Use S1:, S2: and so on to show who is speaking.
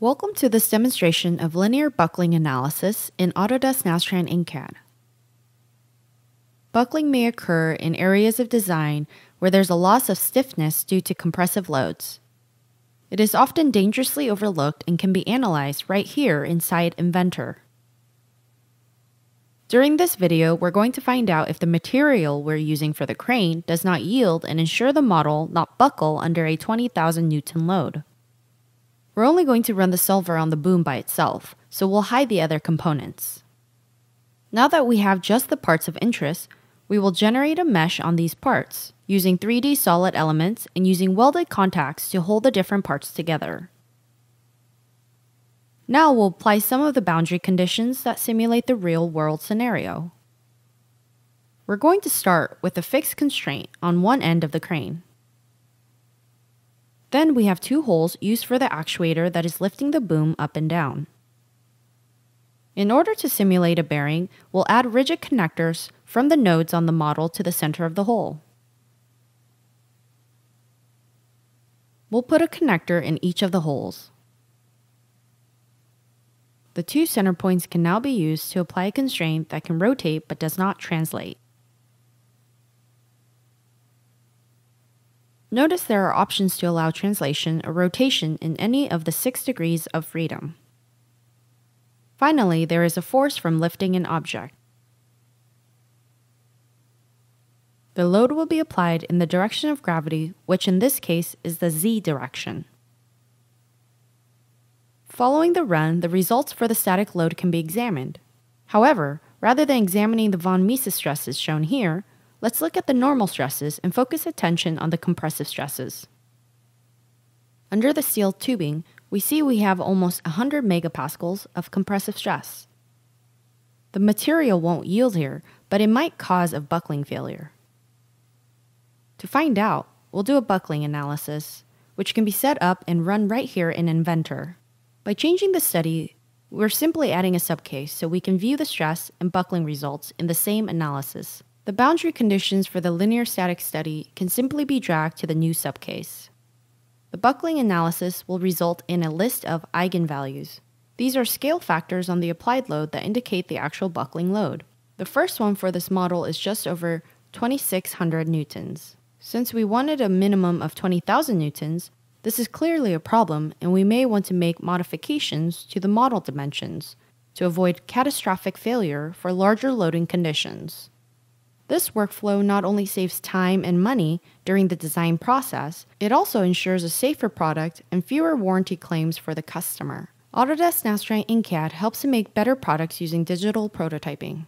S1: Welcome to this demonstration of linear buckling analysis in Autodesk Nastran InCAD. Buckling may occur in areas of design where there's a loss of stiffness due to compressive loads. It is often dangerously overlooked and can be analyzed right here inside Inventor. During this video, we're going to find out if the material we're using for the crane does not yield and ensure the model not buckle under a 20,000 Newton load. We're only going to run the solver on the boom by itself, so we'll hide the other components. Now that we have just the parts of interest, we will generate a mesh on these parts, using 3D solid elements and using welded contacts to hold the different parts together. Now we'll apply some of the boundary conditions that simulate the real-world scenario. We're going to start with a fixed constraint on one end of the crane. Then we have two holes used for the actuator that is lifting the boom up and down. In order to simulate a bearing, we'll add rigid connectors from the nodes on the model to the center of the hole. We'll put a connector in each of the holes. The two center points can now be used to apply a constraint that can rotate but does not translate. Notice there are options to allow translation or rotation in any of the six degrees of freedom. Finally, there is a force from lifting an object. The load will be applied in the direction of gravity, which in this case is the z direction. Following the run, the results for the static load can be examined. However, rather than examining the von Mises stresses shown here, Let's look at the normal stresses and focus attention on the compressive stresses. Under the steel tubing, we see we have almost 100 megapascals of compressive stress. The material won't yield here, but it might cause a buckling failure. To find out, we'll do a buckling analysis, which can be set up and run right here in Inventor. By changing the study, we're simply adding a subcase so we can view the stress and buckling results in the same analysis. The boundary conditions for the linear static study can simply be dragged to the new subcase. The buckling analysis will result in a list of eigenvalues. These are scale factors on the applied load that indicate the actual buckling load. The first one for this model is just over 2600 newtons. Since we wanted a minimum of 20,000 newtons, this is clearly a problem and we may want to make modifications to the model dimensions to avoid catastrophic failure for larger loading conditions. This workflow not only saves time and money during the design process, it also ensures a safer product and fewer warranty claims for the customer. Autodesk Nastran InCAD helps to make better products using digital prototyping.